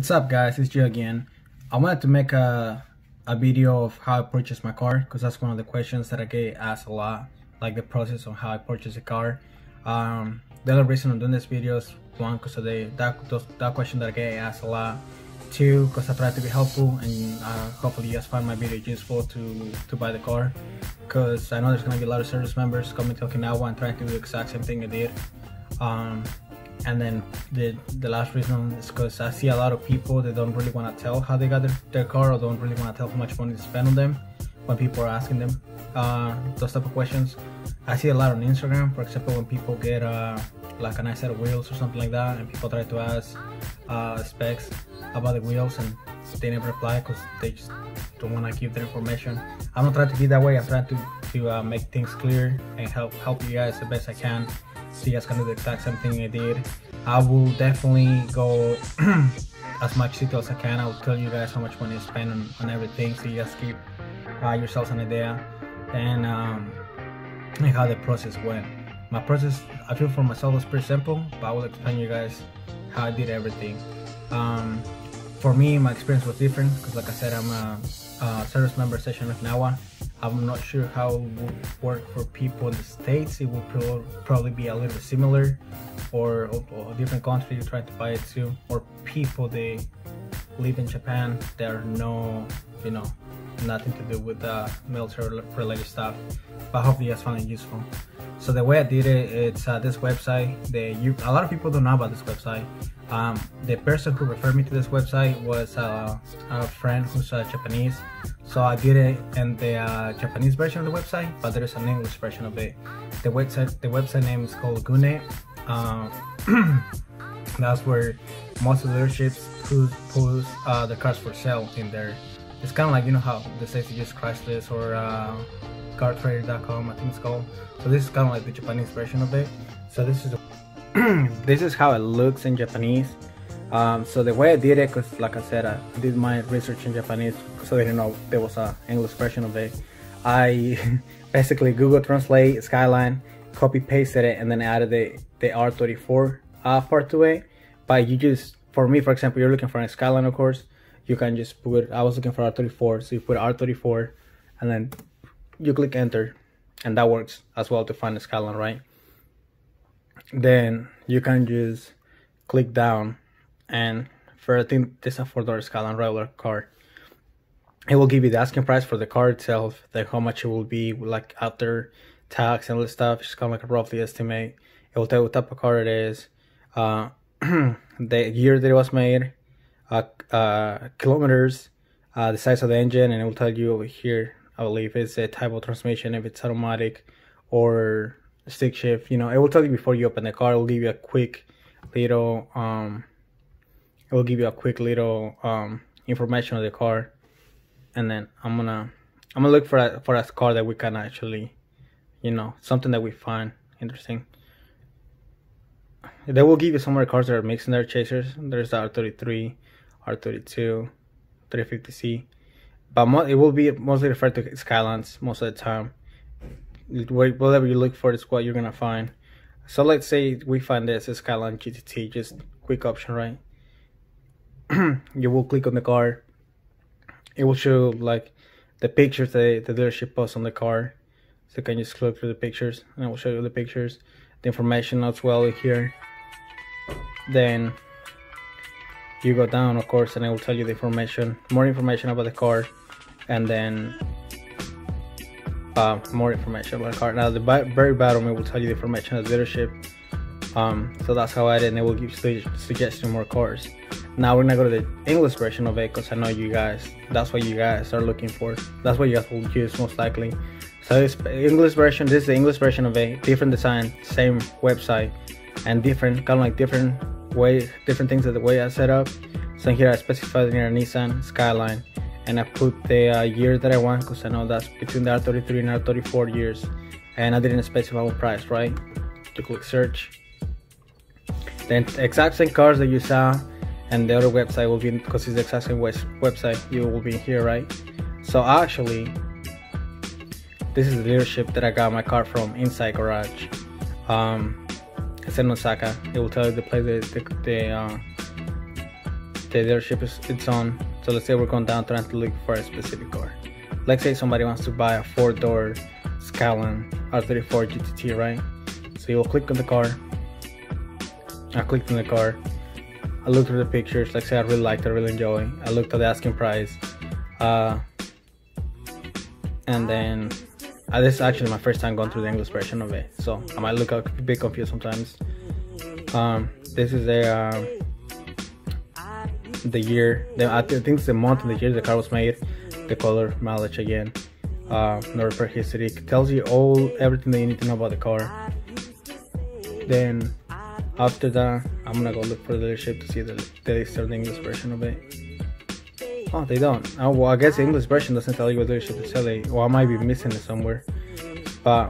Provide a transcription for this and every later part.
What's up guys, it's Gio again. I wanted to make a, a video of how I purchased my car because that's one of the questions that I get asked a lot, like the process of how I purchase a car. Um, the other reason I'm doing this video is one because of the, that, those, that question that I get asked a lot. Two, because I try to be helpful and uh, hopefully you guys find my video useful to, to buy the car. Because I know there's going to be a lot of service members coming to Okinawa and trying to do the exact same thing I did. Um, and then the the last reason is because I see a lot of people that don't really want to tell how they got their, their car or don't really want to tell how much money to spend on them when people are asking them uh, those type of questions. I see a lot on Instagram, for example, when people get uh, like a nice set of wheels or something like that, and people try to ask uh, specs about the wheels and they never reply because they just don't want to give their information. I'm not trying to be that way. I'm trying to to uh, make things clear and help help you guys the best I can you guys can do the exact same thing I did. I will definitely go as much detail as I can. I will tell you guys how much money I spend on, on everything so you guys keep uh, yourselves an idea and, um, how the process went. My process, I feel for myself was pretty simple, but I will explain you guys how I did everything. Um, for me, my experience was different because like I said, I'm a, a service member session Okinawa I'm not sure how it would work for people in the States. It will pro probably be a little similar or, a different country you try to buy it to or people they live in Japan there are no, you know, nothing to do with uh, the military related stuff. But hopefully you guys find it useful. So the way I did it, it's uh, this website. The you, a lot of people don't know about this website. Um, the person who referred me to this website was uh, a friend who's uh, Japanese. So I did it in the uh, Japanese version of the website, but there is an English version of it. The website, the website name is called Goonet. Uh, that's where most of the dealerships put, put uh, the cars for sale in there. It's kind of like you know how the States use Craigslist or cartrader.com I think it's called. So this is kind of like the Japanese version of it. So this is this is how it looks in Japanese. Um, so the way I did it, because like I said, I did my research in Japanese, so I didn't know there was an English version of it. I basically Google Translate Skyline, copy pasted it, and then added the the R34 uh, part to it. But you just, for me, for example, you're looking for a Skyline, of course. You can just put. I was looking for R34, so you put R34, and then you click enter, and that works as well to find the Skyline, right? then you can just click down and for I think this is a four door Skyline regular car it will give you the asking price for the car itself like how much it will be like after tax and all this stuff just kind of like a roughly estimate it will tell you what type of car it is uh, the year that it was made uh, uh, kilometers uh, the size of the engine and it will tell you over here I believe it's a type of transmission if it's automatic or stick shift you know it will tell you before you open the car. It will give you a quick little um it will give you a quick little um information of the car. And then i'm gonna i'm gonna look for a for a car that we can actually you know something that we find interesting. They will give you some more cars that are mixing their chasers. There's the r33 r32 350Z but it will be mostly referred to skylines most of the time whatever you look for is what you're gonna find. So let's say we find this Skyline GTT, just quick option, right? you will click on the car. It will show like the pictures that the dealership posts on the car. So you can just click through the pictures and it will show you the pictures, the information as well here. Then you go down of course and it will tell you the information, more information about the car and then uh, more information about the car. Now the very bottom it will tell you the information of the dealership. Um, so that's how I did, and it will give you suggestion more cars. Now we're gonna go to the English version of it because I know you guys. That's what you guys are looking for. That's what you guys will use most likely. So this English version. This is the English version of it. Different design, same website, and different kind of like different way, different things of the way I set up. So here I specified here a Nissan Skyline and I put the uh, year that I want because I know that's between the R33 and R34 years and I didn't specify what price right? To click search. Then exact same cars that you saw and the other website will be because it's the exact same website you will be here right? So actually this is the dealership that I got my car from inside garage. Um, it's in Osaka. It will tell you the place the, the, the uh, the dealership is it's on. So let's say we're going down trying to look for a specific car. Let's say somebody wants to buy a four-door Skyline R34 GTT, right? So you'll click on the car. I clicked on the car. I looked through the pictures. Like say I really liked I really enjoy. I looked at the asking price. Uh, and then uh, this is actually my first time going through the English version of it, so I might look a bit confused sometimes. Um, this is a uh, the year. The, I think it's the month and the year the car was made, the color, mileage again, uh, no repair history. It tells you all everything that you need to know about the car. Then after that, I'm gonna go look for the dealership to see the they start the English version of it. Oh, they don't. Oh, well, I guess the English version doesn't tell you what dealership is selling. Well, I might be missing it somewhere. But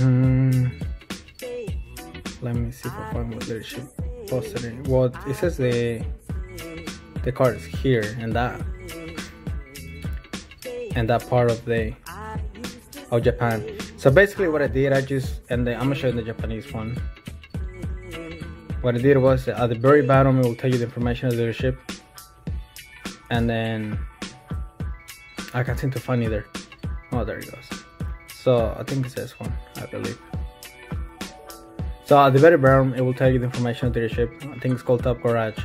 um, let me see if I find what dealership posted it. Well, it says the the car is here and that and that part of the of Japan. So basically, what I did, I just and the, I'm gonna show you the Japanese one. What I did was at the very bottom, it will tell you the information of the ship, and then I can't seem to find either. Oh, there it goes. So I think it's this one, I believe. So at the very bottom, it will tell you the information of the dealership. I think it's called Top Garage.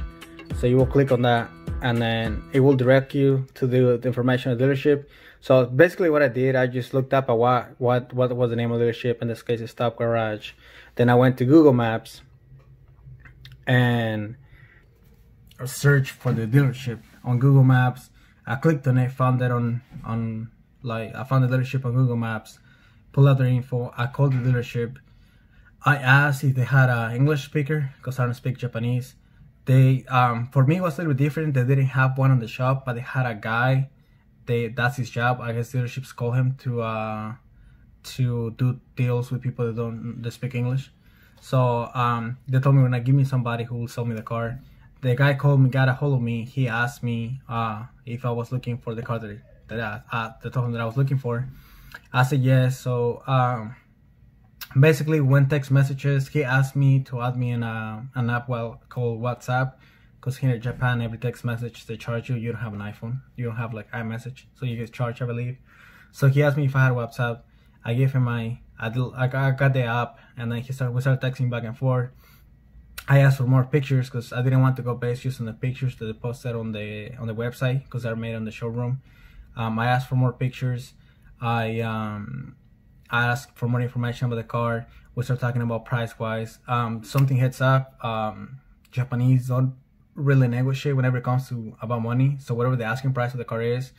So you will click on that, and then it will direct you to the, the information of the dealership. So basically, what I did, I just looked up at what what what was the name of the dealership. In this case, it's Top Garage. Then I went to Google Maps and search for the dealership on Google Maps. I clicked on it, found it on on like I found the dealership on Google Maps, pulled out their info. I called the dealership. I asked if they had an English speaker because I don't speak Japanese. They um for me it was a little different. They didn't have one on the shop, but they had a guy. They that's his job. I guess dealerships call him to uh to do deals with people that don't that speak English. So um they told me when I give me somebody who will sell me the car. The guy called me, got a hold of me. He asked me uh if I was looking for the car that that I, uh, told him that I was looking for. I said yes. So um basically when text messages he asked me to add me in a, an app well called whatsapp because here in japan every text message they charge you you don't have an iphone. You don't have like imessage so you get charged i believe. So he asked me if i had whatsapp. I gave him my i, I, got, I got the app and then he started we started texting back and forth. I asked for more pictures because i didn't want to go based just on the pictures that they posted on the on the website because they're made on the showroom. Um, i asked for more pictures. I um ask for more information about the car. We start talking about price wise. Um, something heads up. Um, Japanese don't really negotiate whenever it comes to about money. So whatever the asking price of the car is,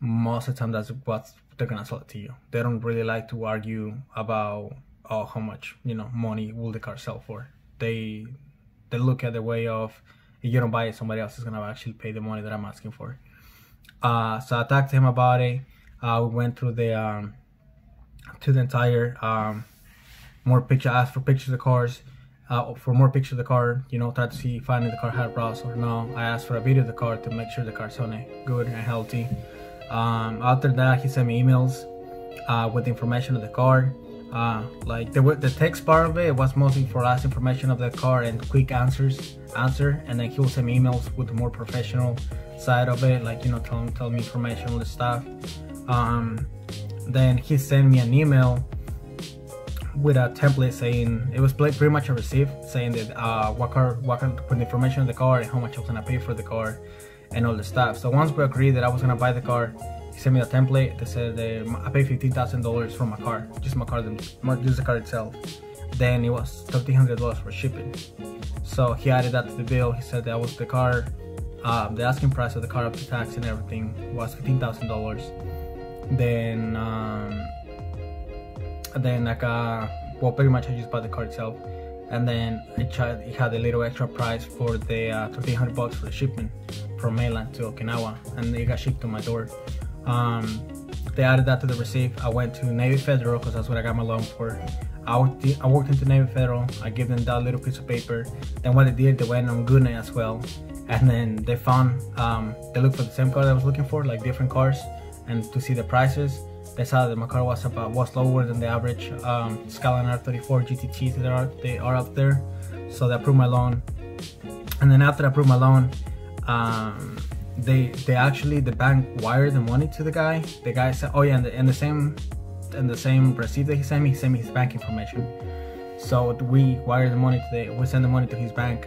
most of the time that's what they're gonna sell it to you. They don't really like to argue about oh how much you know money will the car sell for. They they look at the way of if you don't buy it, somebody else is gonna actually pay the money that I'm asking for. Uh, so I talked to him about it. Uh, we went through the um, to the entire um, more picture ask for pictures of cars uh, for more pictures of the car you know try to see finding the car had rust or no. I asked for a video of the car to make sure the car's on it good and healthy. Um, after that he sent me emails uh, with information of the car. Uh, like the, the text part of it was mostly for us information of the car and quick answers answer and then he will send me emails with the more professional side of it like you know tell, tell me information all this stuff. Um, then he sent me an email with a template saying it was pretty much a receipt saying that uh, what car, what kind, put information on the car and how much I was gonna pay for the car and all the stuff. So once we agreed that I was gonna buy the car, he sent me a template that said that I paid fifteen thousand dollars for my car, just my car, just the car itself. Then it was thirteen hundred dollars for shipping. So he added that to the bill. He said that was the car, uh, the asking price of the car up to tax and everything was fifteen thousand dollars then um, then like uh, well pretty much I just bought the car itself. And then it, it had a little extra price for the uh, 1300 bucks for the shipment from mainland to Okinawa and it got shipped to my door. Um, they added that to the receipt. I went to Navy Federal because that's what I got my loan for. I worked, I worked into Navy Federal. I gave them that little piece of paper. Then what they did they went on Goonet as well. And then they found um, they looked for the same car that I was looking for like different cars and to see the prices. They saw that my car was about was lower than the average um, Skyline R34 GTTs that are they are up there. So they approved my loan. and then after I approved my loan, um, they they actually the bank wired the money to the guy. The guy said, "Oh yeah," and the, and the same and the same receipt that he sent me, he sent me his bank information. So we wired the money to the we sent the money to his bank.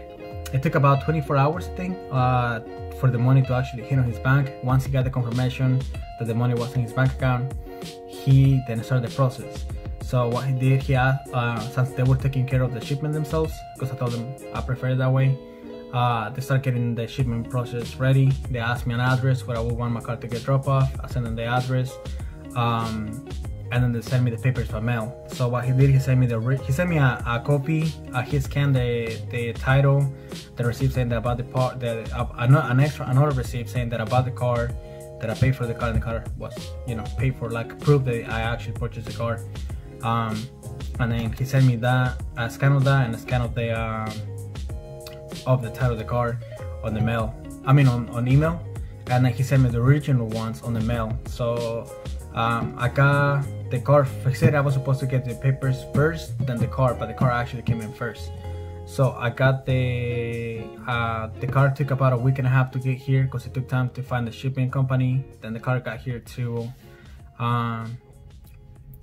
It took about 24 hours, I think, uh, for the money to actually hit on his bank. Once he got the confirmation that the money was in his bank account, he then started the process. So what he did, he asked, uh, since they were taking care of the shipment themselves, because I told them I prefer it that way, uh, they started getting the shipment process ready. They asked me an address where I would want my car to get dropped off. I sent them the address, um, and then they sent me the papers by mail. So what he did, he sent me the he sent me a, a copy. Uh, he scanned the the title, the receipt saying that about the part, the uh, an extra another receipt saying that about the car, that I paid for the car, and the car was you know paid for, like proof that I actually purchased the car. Um, and then he sent me that a scan of that and a scan of the. Um, of the title of the car on the mail. I mean on, on email. And then he sent me the original ones on the mail. So um, I got the car. Said I was supposed to get the papers first, then the car, but the car actually came in first. So I got the uh, the car took about a week and a half to get here because it took time to find the shipping company. Then the car got here to um,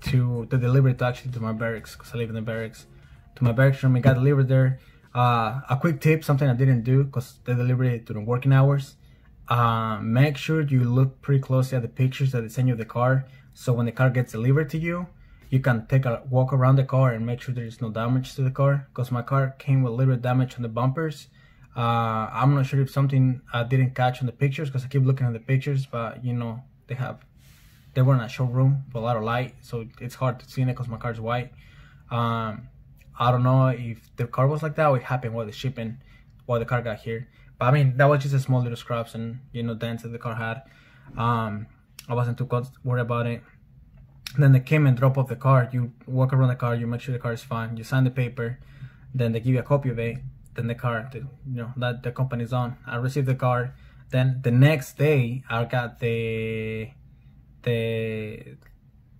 to the delivery to actually to my barracks because I live in the barracks. To my barracks room, it got delivered there. Uh, a quick tip, something I didn't do because they delivered it during working hours. Uh, make sure you look pretty closely at the pictures that they send you of the car. So when the car gets delivered to you, you can take a walk around the car and make sure there's no damage to the car. Because my car came with a little bit damage on the bumpers. Uh, I'm not sure if something I didn't catch on the pictures because I keep looking at the pictures, but you know they have they were in a showroom with a lot of light, so it's hard to see it because my car's white. Um, I don't know if the car was like that it happened while the shipping, while the car got here. But I mean, that was just a small little scraps and, you know, dents that the car had. Um, I wasn't too worried about it. Then they came and drop off the car. You walk around the car, you make sure the car is fine. You sign the paper. Then they give you a copy of it. Then the car, the, you know, that the company's on. I received the car. Then the next day, I got the the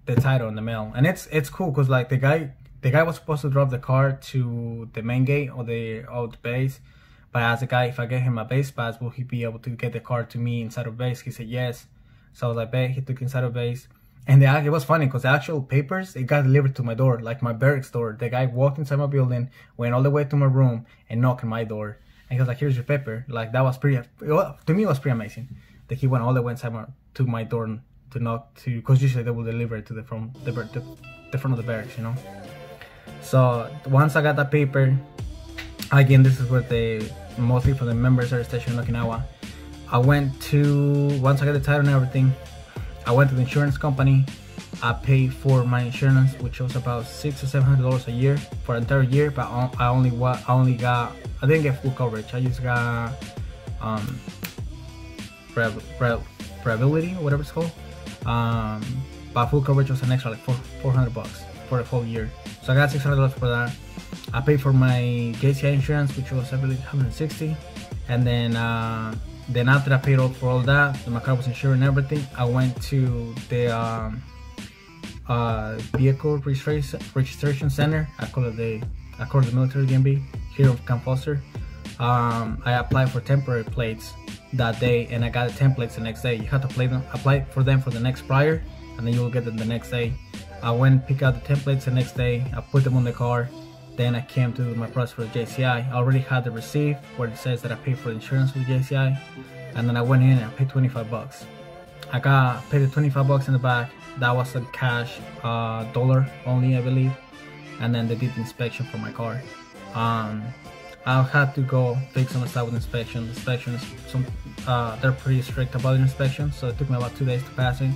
the title in the mail, and it's it's cool because like the guy the guy was supposed to drop the car to the main gate or the old base. But as a guy, if I get him a base pass, will he be able to get the car to me inside of base? He said yes. So I was like, bet he took inside of base. And the, it was funny because the actual papers, it got delivered to my door, like my barracks door. The guy walked inside my building, went all the way to my room and knocked on my door. And he was like, here's your paper. Like that was pretty, to me it was pretty amazing. That he went all the way inside my, to my door to knock to, because usually they will deliver it to the, from the, the, the front of the barracks, you know. So once I got that paper, again, this is where they mostly for the members of the station in Okinawa. I went to once I got the title and everything. I went to the insurance company. I paid for my insurance, which was about six or seven hundred dollars a year for an entire year. But I only what I only got I didn't get full coverage. I just got um or whatever it's called. Um, but full coverage was an extra like four four hundred bucks for the whole year. So I got $600 for that. I paid for my JCI insurance, which was I believe 160 and then uh, then after I paid for all that, my car was insured and everything, I went to the um, uh, vehicle registration, registration center. I call it the I call it the military DMV here of Camp Foster. Um, I applied for temporary plates that day and I got the templates the next day. You have to play them, apply for them for the next prior and then you will get them the next day. I went pick out the templates the next day. I put them on the car. Then I came to my process for JCI. I already had the receipt where it says that I paid for insurance with JCI. And then I went in and I paid 25 bucks. I got paid the 25 bucks in the back. That was a cash uh, dollar only, I believe. And then they did the inspection for my car. Um, I had to go fix some stuff with inspection. Inspections, some uh, they're pretty strict about the inspection, so it took me about two days to pass it.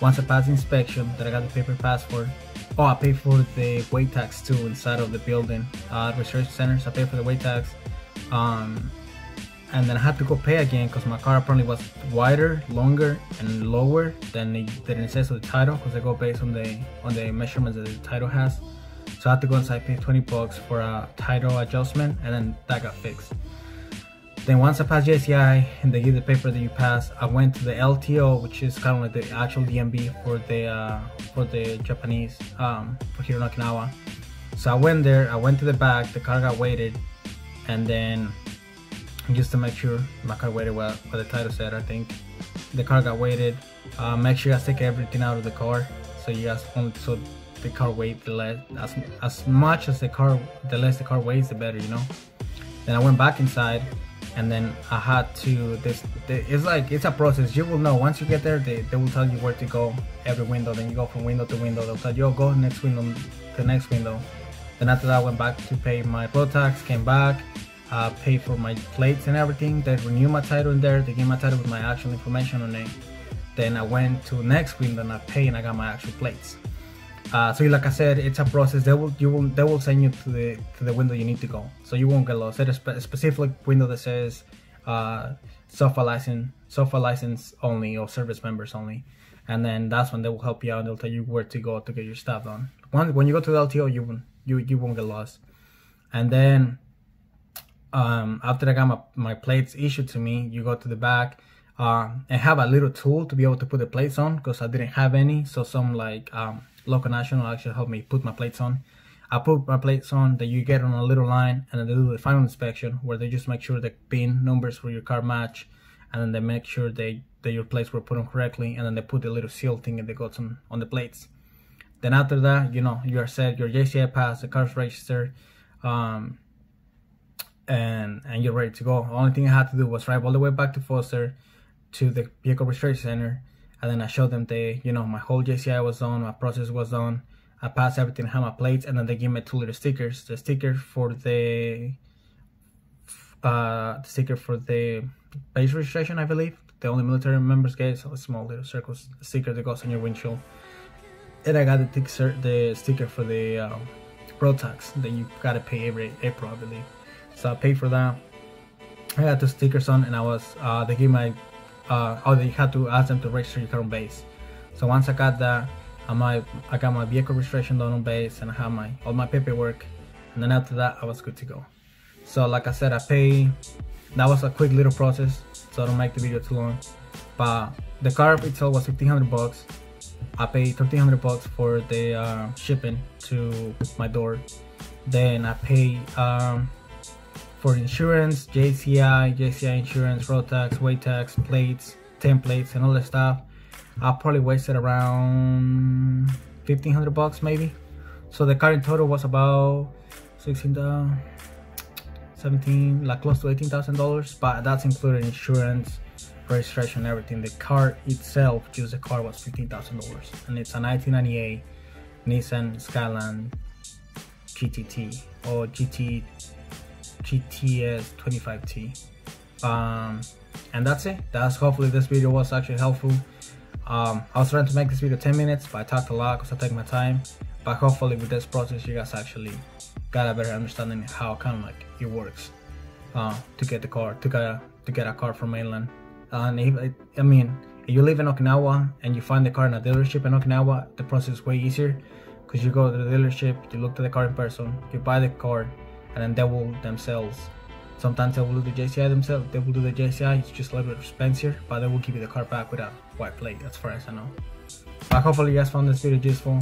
Once I passed the inspection that I got the paper pass for, oh, I paid for the weight tax too inside of the building, uh, research centers. I paid for the weight tax. Um, and then I had to go pay again because my car apparently was wider, longer, and lower than the, than it says on the title because I go based on the on the measurements that the title has. So I had to go inside pay 20 bucks for a title adjustment and then that got fixed. Then once I passed JCI and they give the paper that you pass, I went to the LTO, which is kind of like the actual DMV for the uh, for the Japanese um, for here in Okinawa. So I went there. I went to the back. The car got weighted, and then just to make sure my car weighted what, what the title said I think the car got weighted uh, make sure you guys take everything out of the car so you guys only so the car weight the less as, as much as the car the less the car weighs the better you know then I went back inside and then I had to this it's like it's a process. You will know once you get there they, they will tell you where to go every window. Then you go from window to window. They'll tell you oh, go next window to the next window. Then after that I went back to pay my road tax came back uh, pay for my plates and everything. They renew my title in there. They gave my title with my actual information on it. Then I went to next window and I pay and I got my actual plates uh, so like I said, it's a process. They will you will they will send you to the to the window you need to go, so you won't get lost. There's a, specific window that says uh, SOFA license, SOFA license only or service members only, and then that's when they will help you out. and They'll tell you where to go to get your stuff done. When when you go to the LTO, you won't you you won't get lost. And then um, after I got my, my plates issued to me, you go to the back uh, and have a little tool to be able to put the plates on because I didn't have any. So some like um, local national actually helped me put my plates on. I put my plates on that you get on a little line and then they do the final inspection where they just make sure the pin numbers for your car match and then they make sure they that your plates were put on correctly and then they put the little seal thing and they got on, on the plates. Then after that, you know, you are set, your JCI passed, the car's registered, um, and and you're ready to go. Only thing I had to do was drive all the way back to Foster to the vehicle registration center and then I showed them the, you know, my whole JCI was on, my process was on, I passed everything, had my plates, and then they give me two little stickers. The sticker for the, uh, the sticker for the base registration, I believe. The only military members get so a small little circle sticker that goes on your windshield. And I got the, the sticker for the uh, road tax that you gotta pay every April, I believe. So I paid for that. I got the stickers on, and I was uh, they gave my uh, oh, you had to ask them to register your car on base. So once I got that, I my I got my vehicle registration done on base and I had my all my paperwork, and then after that I was good to go. So like I said, I pay. That was a quick little process, so I don't make the video too long. But the car itself was 1500 bucks. I paid 1300 bucks for the uh, shipping to my door. Then I pay um, for insurance, JCI, JCI insurance, road tax, weight tax, plates, templates, and all that stuff. I probably wasted around 1500 bucks maybe. So the in total was about 16, uh, 17, like close to $18,000, but that's included insurance, registration, everything. The car itself, just the car was $15,000 and it's a 1998 Nissan Skyline GTT or GT GTS 25T. Um, and that's it. That's hopefully this video was actually helpful. Um, I was trying to make this video 10 minutes, but I talked a lot because I take my time. But hopefully with this process, you guys actually got a better understanding how kind of like it works uh, to get the car, to get to get a car from mainland. And if, I mean, if you live in Okinawa and you find the car in a dealership in Okinawa, the process is way easier because you go to the dealership, you look at the car in person, you buy the car, and then they will themselves sometimes they will do the JCI themselves they will do the JCI it's just a little bit expensive but they will give you the car back with a white plate as far as I know. But hopefully you guys found this video useful.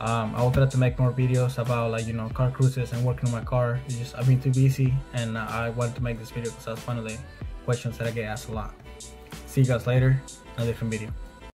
Um, I will try to make more videos about like you know car cruises and working on my car. It's just I've been too busy and uh, I wanted to make this video because that's one of the questions that I get asked a lot. See you guys later another different video